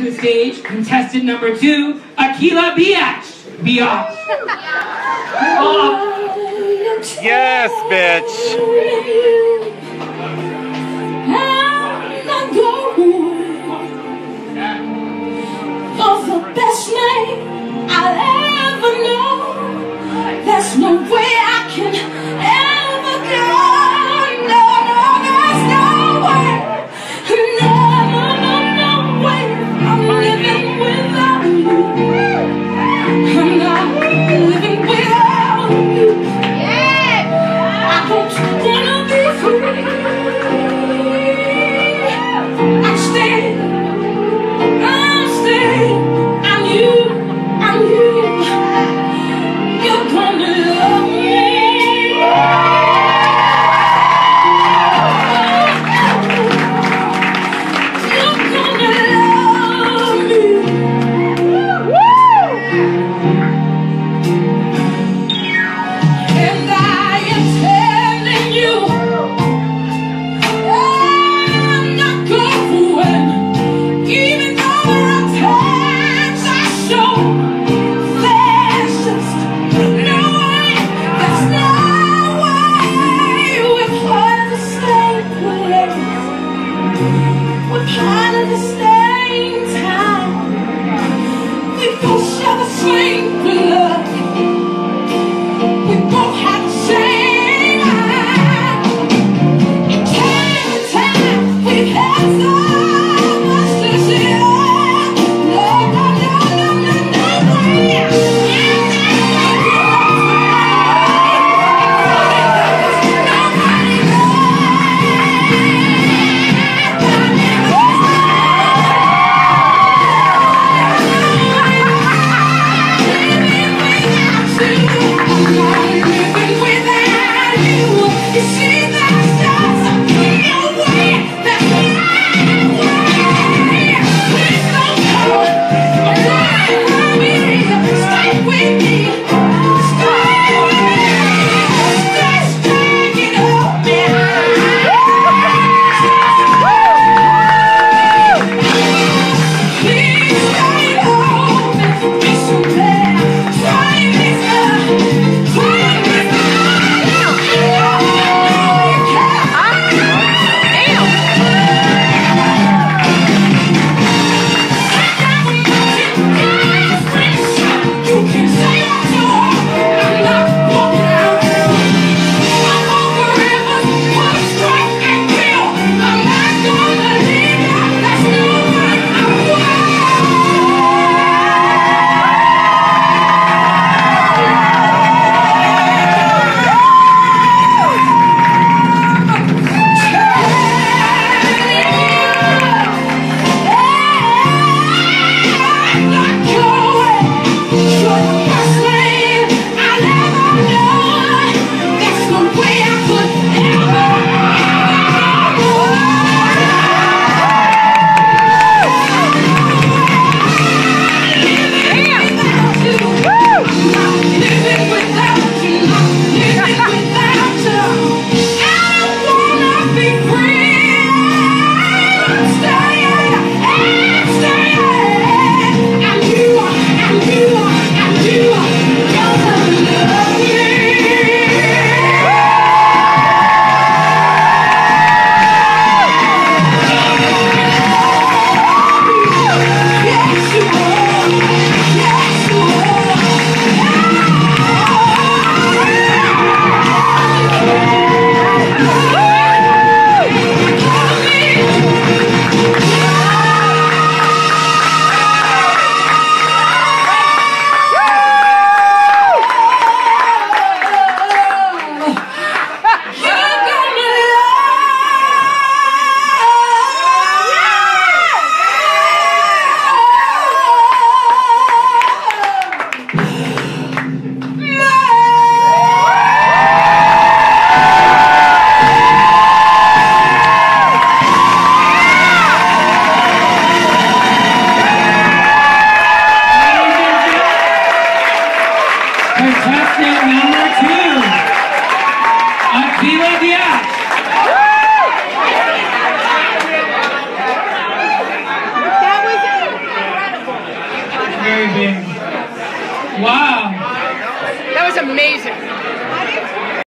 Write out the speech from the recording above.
to the stage contestant number two, Akeelah Bee'otch. Bee'otch. Oh, Yes, bitch. You're the best name I'll ever know. There's no way see. contestant number two, Akeelah Bee'otch. Very big. Wow. That was amazing.